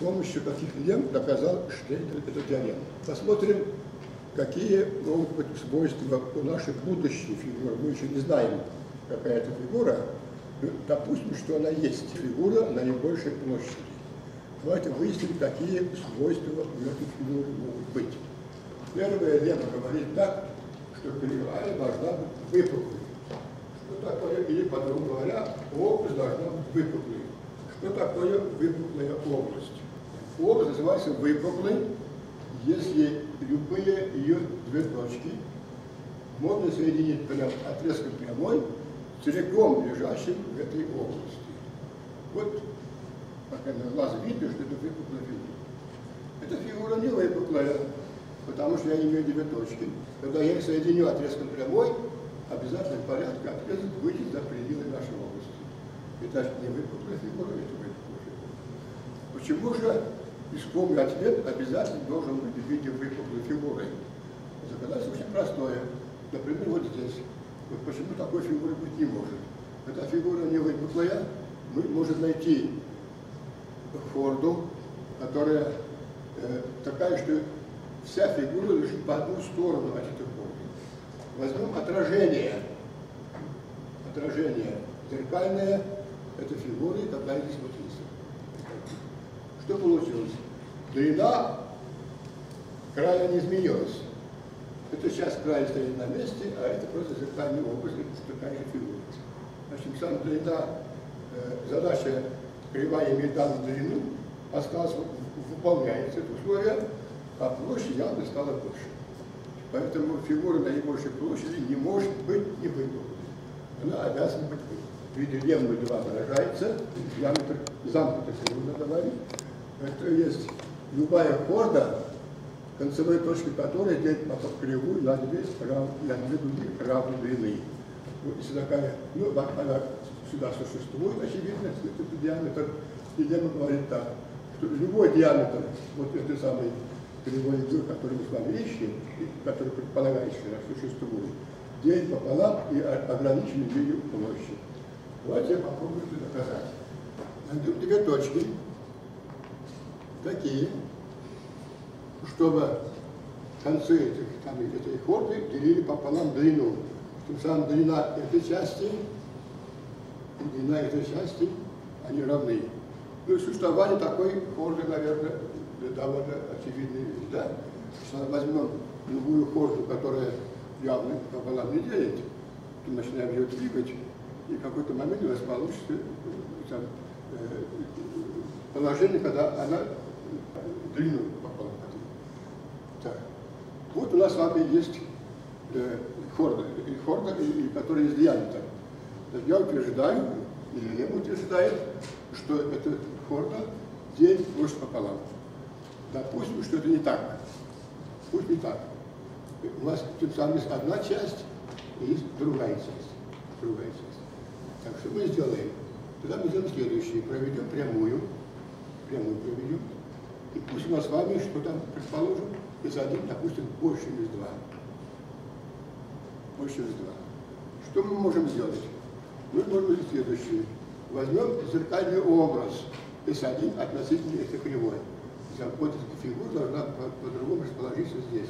с помощью каких лем доказал Штейнер эту теорему. Посмотрим, какие могут быть свойства у нашей будущей фигуры. Мы еще не знаем, какая это фигура. Допустим, что она есть фигура наибольшей площади. Давайте выясним, какие свойства у этой фигуры могут быть. Первая лема говорит так, что кривая должна быть выпуклой. Что такое, или, по-другому говоря, область должна быть выпуклой. Что такое выпуклая? Область называется выпуклой, если любые ее две точки можно соединить прям отрезком прямой, целиком лежащим в этой области. Вот пока на глаз видно, что это выпуклая фигура. Эта фигура не выпуклая, потому что я имею две точки. Когда я их соединю отрезком прямой, обязательно порядке отрезок выйдет за пределы нашей области. Это не выпуклая фигура, это выпуклая фигура. Почему же искомый ответ обязательно должен быть в виде выпуклой фигуры? Законодательство очень простое. Например, вот здесь. Вот почему такой фигуры быть не может? Эта фигура не выпуклая, мы можем найти хорду, которая э, такая, что вся фигура лежит по одну сторону от этой хорды. Возьмем отражение. Отражение зеркальное этой фигуры, какая здесь есть. Что получилось? Длина края не изменилась. Это сейчас край стоит на месте, а это просто зеркальный образ, же фигура. Значит, сам длина, э, задача кривая имеет данную длину, осталось, выполняется это условие, а площадь явно стала больше. Поэтому фигура наибольшей площади не может быть не выполнена. Она обязана быть выполнена. В виде леммы 2 выражается, диаметр замкнутой фигуры говорит. Это есть любая хорда, концевой точкой которой делит поток кривую на две, на две других равной длины. Вот если такая, ну, она сюда существует, очевидно, это диаметр. И Лема говорит так, что любой диаметр вот этой самой кривой иглы, которую мы с вами ищем, который предполагает, что она существует, делить пополам и ограничен ее площадь. Давайте это доказать. Найдем две точки, такие, чтобы концы этих, там, этой хорды делили пополам длину. Тем самым длина этой части и длина этой части, они равны. Ну и существование такой хорды, наверное, довольно очевидная вещь, да? Если возьмем любую хорду, которая явно пополам не делит, то начинаем ее двигать, и в какой-то момент у нас получится там, э, положение, когда она длину пополам так. Вот у нас с вами есть э, хорда, и хорда, и, и, которая есть диаметр. Я утверждаю, или Лем утверждает, что эта хорда делит площадь пополам. Допустим, что это не так. Пусть не так. У нас тем самым есть одна часть и другая часть. Другая часть. Так что мы сделаем? Тогда мы сделаем следующее. Проведем прямую. Прямую проведем. И пусть у нас вами, что там, предположим, из один, допустим, больше из два. Больше из два. Что мы можем сделать? Мы можем сделать следующее. Возьмем зеркальный образ S1 относительно этой кривой. Вот эта фигура должна по-другому по расположиться здесь.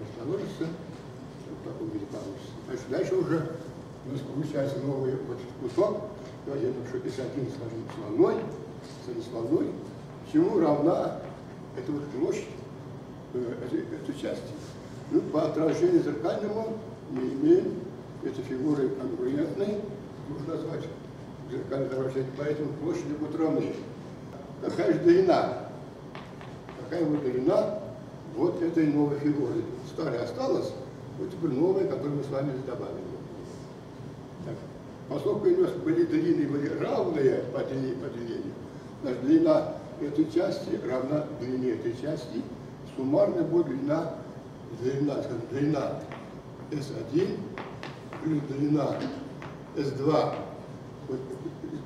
Расположится, в таком виде получится. Значит, дальше уже у нас получается новый вот кусок. Я напишу S1 сложим с волной, с волной, чему равна эта вот площадь э, этой части. Ну, по отражению зеркальному мы имеем эти фигуры конгруентные, нужно назвать зеркальное отражение, поэтому площади будут равны. Какая же длина? Какая вот длина вот этой новой фигуры? Старая осталась, вот теперь новая, которую мы с вами добавили. Так. Поскольку у нас были длины были равные по длине, по делению, значит, длина этой части равна длине этой части, суммарно будет длина, длина, скажем, длина S1 плюс длина S2 вот,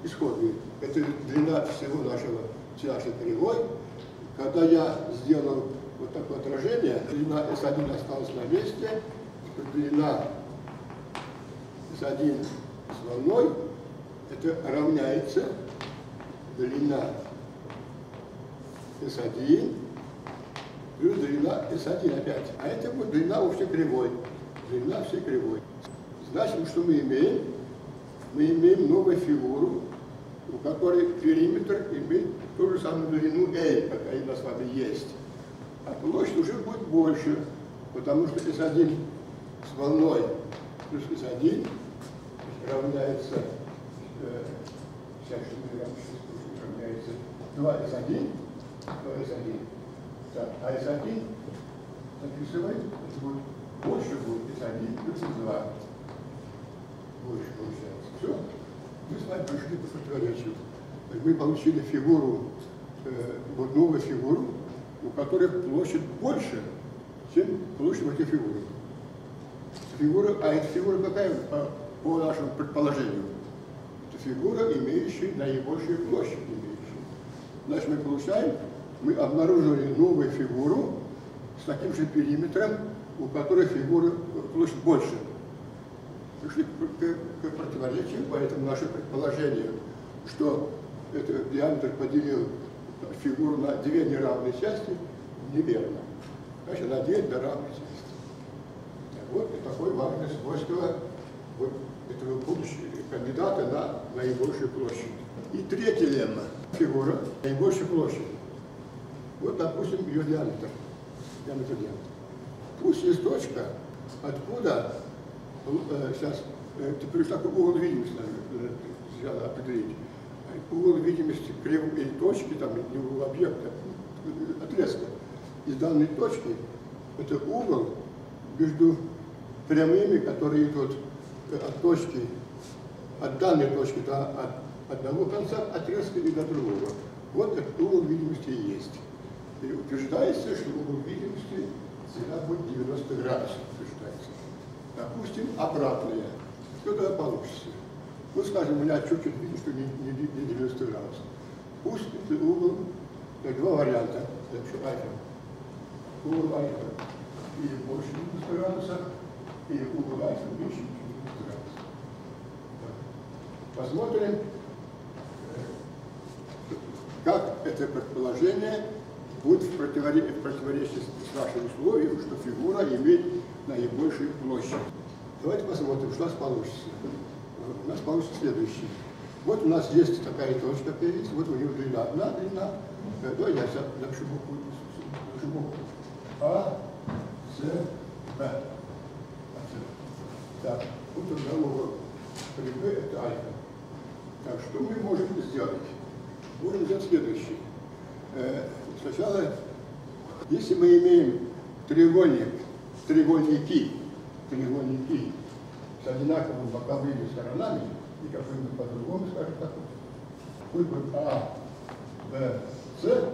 исходный, это длина всего нашего, нашей кривой. Когда я сделал вот такое отражение, длина S1 осталась на месте, длина S1 с волной, это равняется длина S1 плюс длина S1 опять. А это будет длина вообще кривой. Длина всей кривой. Значит, что мы имеем? Мы имеем новую фигуру, у которой периметр имеет ту же самую длину L, какая у нас с вами есть. А площадь уже будет больше, потому что S1 с волной плюс S1 равняется э, сейчас равняется 2S1, 2S1. Так, а S1 записываем, это будет больше будет S1 плюс S2. Больше получается. Все. Мы с вами пришли по противоречию. Мы получили фигуру, э, вот новую фигуру, у которой площадь больше, чем площадь в этой фигуры. Фигура, а эта фигура какая по, по нашему предположению? Это фигура, имеющая наибольшую площадь. Имеющая. Значит, мы получаем, мы обнаружили новую фигуру с таким же периметром, у которой фигура площадь больше. Пришли к, к, к противоречию, поэтому наше предположение, что это диаметр поделил фигуру на две неравные части, неверно. Значит, на две неравные части. Вот и такое важное свойство вот этого будущего кандидата на наибольшую площадь. И третья лемма. Фигура наибольшей площади. Вот, допустим, ее диаметр. Диаметр диаметр. Пусть есть точка, откуда, э, сейчас, э, теперь такой угол видимости надо э, определить. Угол видимости кривой точки, там, не объекта, отрезка. Из данной точки это угол между прямыми, которые идут от точки, от данной точки до одного конца отрезка и до другого. Вот этот угол видимости и есть. И утверждается, что угол видимости всегда будет 90 градусов, утверждается. Допустим, обратное. Что тогда получится? Ну, скажем, у меня чуть-чуть видно, что не, не, не 90 градусов. Пусть угол, так, два варианта, так, альфа. Угол альфа или больше 90 градусов, или угол альфа меньше 90 градусов. Посмотрим, как это предположение будет в противоречии, в противоречии с нашим условием, что фигура имеет наибольшую площадь. Давайте посмотрим, что у нас получится. У нас получится следующее. Вот у нас есть такая точка есть, вот у нее длина одна длина. Давай я напишу букву, напишу букву. А, С, Б. Так, вот тогда угол. При Б это альфа. Так, что мы можем сделать? Можем сделать следующее. Сначала, если мы имеем треугольник, треугольники, треугольники с одинаковыми боковыми сторонами, и как-нибудь по-другому скажем так, пусть будет А, Б, С,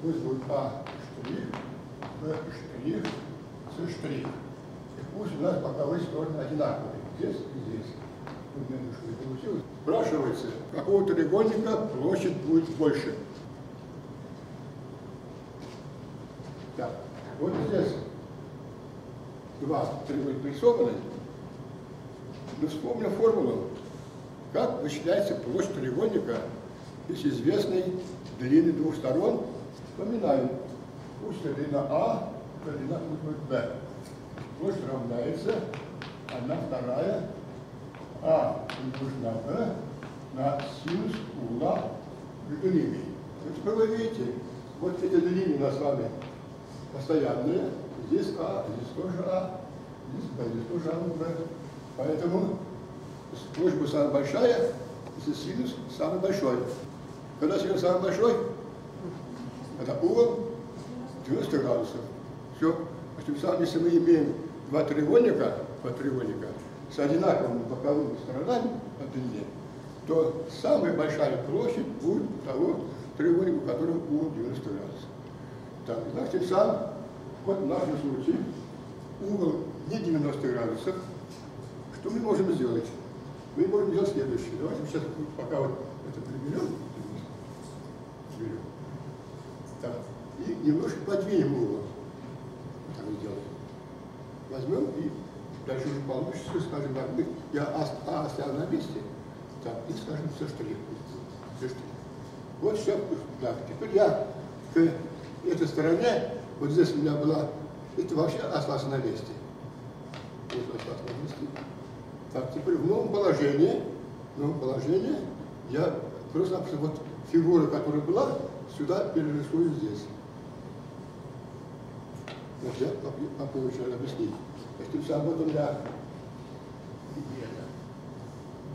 пусть будет А штрих, Б штрих, С штрих. И пусть у нас боковые стороны одинаковые, здесь и здесь. Спрашивается, какого треугольника площадь будет больше? Так, вот здесь два треугольника нарисованы. Мы формулу, как вычисляется площадь треугольника из известной длины двух сторон. Вспоминаем, пусть длина А, длина будет Б. Площадь равняется 1 вторая А умножить на Б на синус угла между ними. То есть вы видите, вот эти длины у нас с вами постоянные. Здесь А, здесь тоже А, здесь Б, здесь тоже А, Б. Поэтому будет самая большая, синус самый большой. Когда синус самый большой, это угол 90 градусов. Все. Значит, если мы имеем два треугольника, два треугольника с одинаковыми боковыми сторонами по длине, то самая большая площадь будет того треугольника, у которого угол 90 градусов. Так, значит, сам, вот в нашем случае, угол не 90 градусов. Что мы можем сделать? Мы можем сделать следующее. Давайте сейчас пока вот это приберем. Берем. Так. И немножко подвинем угол. Так сделаем. Возьмем и дальше уже получится, скажем так, мы, я А, а оставил на месте, так, и скажем все, что легко. Все, что Вот все, так, теперь я к этой стороне, вот здесь у меня была, это вообще осталось на месте. На месте. Так, теперь в новом положении, в новом положении я просто вот фигура, которая была, сюда перерисую здесь. Вот я сейчас объяснить. Значит, вся вот у меня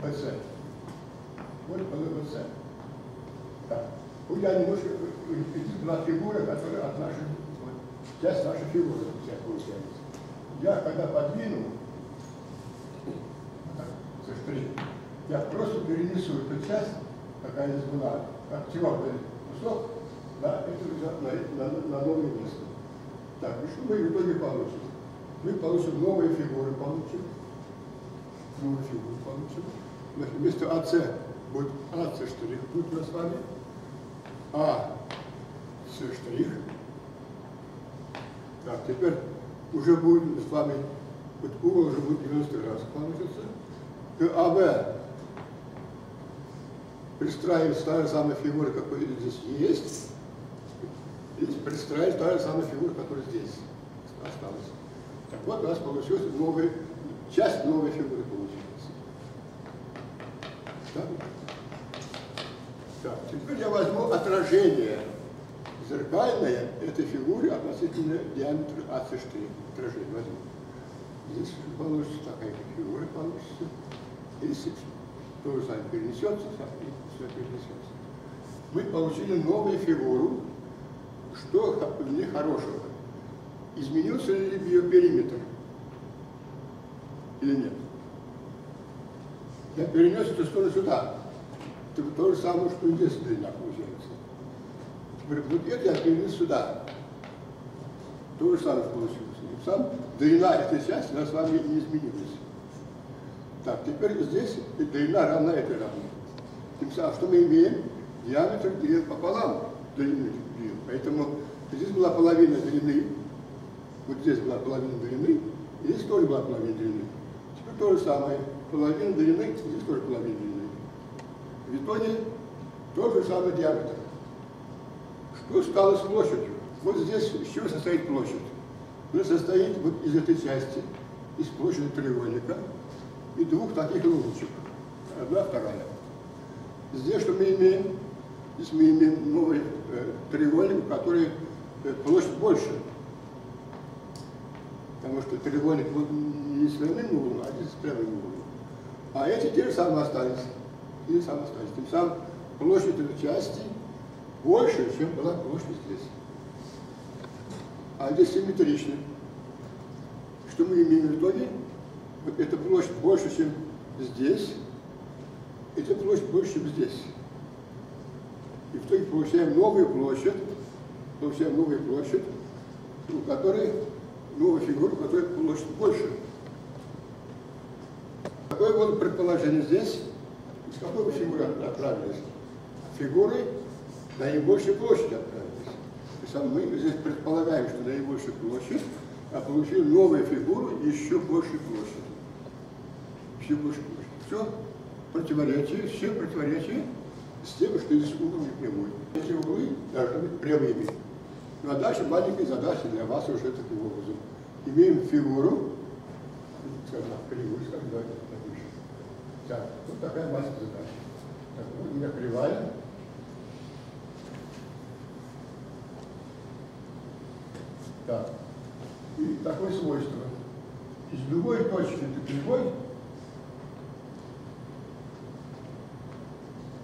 БЦ. Вот БЦ. Так. У меня немножко была фигура, которая от нашей, часть нашей фигуры сейчас получается. Я когда подвину, так, со штрих, я просто перенесу эту часть, какая здесь была, как твердый кусок, да, это на, на, на новое место. Так, и что мы в итоге получим? Мы получим новые фигуры, получим. Новые фигуры получим. Значит, вместо АС будет АС штрих, будет у нас с вами. А с штрих. Так, теперь уже будет с вами, вот угол уже будет 90 градусов получится. К АВ пристраивать та же самая фигура, какой здесь есть, и пристраивать та же самая фигура, которая здесь осталась. Так вот у нас получилась новая, часть новой фигуры получилась. Так? Так, теперь я возьму отражение зеркальное этой фигуры относительно диаметра АС'. Отражение возьму. Здесь получится такая фигура получится. Если то же самое перенесется, все перенесется. Мы получили новую фигуру. Что в ней хорошего? Изменился ли ее периметр? Или нет? Я перенес эту сторону сюда. Это то же самое, что и здесь длина получается. Теперь вот это я перенес сюда. То же самое получилось. Сам длина этой части у нас с вами не изменилась. Так, теперь здесь длина равна этой равной. Тем самым, что мы имеем? Диаметр делен пополам длины длин. Поэтому здесь была половина длины, вот здесь была половина длины, и здесь тоже была половина длины. Теперь то же самое. Половина длины, здесь тоже половина длины. В итоге тот же самый диаметр. Что стало с площадью? Вот здесь из состоит площадь? Она состоит вот из этой части, из площади треугольника и двух таких луночек. Одна, вторая. Здесь что мы имеем? Здесь мы имеем новый э, треугольник, который э, площадь больше. Потому что треугольник вот не с прямым углом, а здесь с прямым углом. А эти те же самые остались и самостоятельно. Тем самым площадь этой части больше, чем была площадь здесь. А здесь симметрично. Что мы имеем в итоге? Эта площадь больше, чем здесь, эта площадь больше, чем здесь. И в итоге получаем новую площадь, получаем новую площадь, у которой новая фигура, у которой площадь больше. Какое вот предположение здесь? С какой бы фигуры отправились? Фигуры наибольшей площади отправились. То есть мы здесь предполагаем, что наибольшая площадь, а получили новую фигуру еще большей площади. Еще больше площади. Все противоречие, все противоречия с тем, что здесь угол не прямой. Эти углы должны быть прямыми. Ну а дальше маленькая задача для вас уже таким образом. Имеем фигуру, кривую, скажем, давайте так, вот такая масса задач. Так, вот у меня кривая. Так. Такое свойство. Из любой точки этой кривой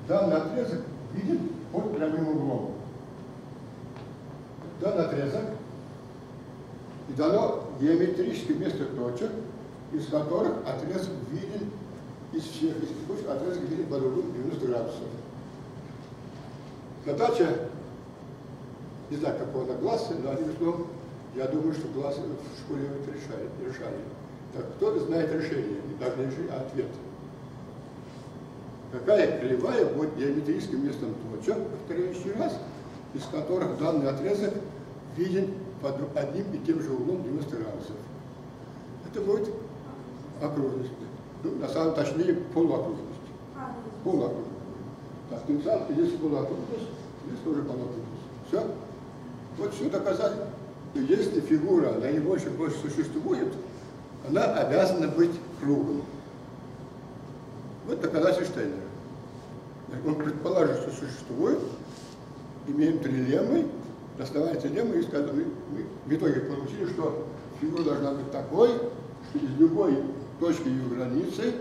данный отрезок виден под прямым углом. Данный отрезок и дано геометрическое место точек, из которых отрезок виден из всех, из пусть отрезок видит под углом 90 градусов. Задача, не знаю, какого она класса, но одним словом, я думаю, что классы в школе это решали. решали. Так, кто-то знает решение, не так не решение, а ответ. Какая кривая будет геометрическим местом точек, повторяю еще раз, из которых данный отрезок виден под одним и тем же углом 90 градусов. Это будет окружность ну, на самом точнее полуокружность. Полуокружность. Так, тем самым здесь полуокружность, здесь тоже полуокружность. Все? Вот все доказали. Если фигура наибольшей площади существует, она обязана быть круглой. Вот доказательство Штейнера. Он предположит, что существует, имеем три леммы, этой леммы и сказали, мы, мы в итоге получили, что фигура должна быть такой, что из любой точки ее границы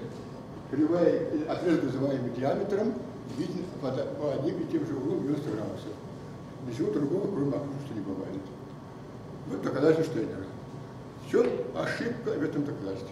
кривая, отрезок, называемый диаметром, виден по, одним и тем же углом 90 градусов. Ничего другого, кроме окружности, не бывает. Вот доказательство Штейнера. Все ошибка в этом доказательстве.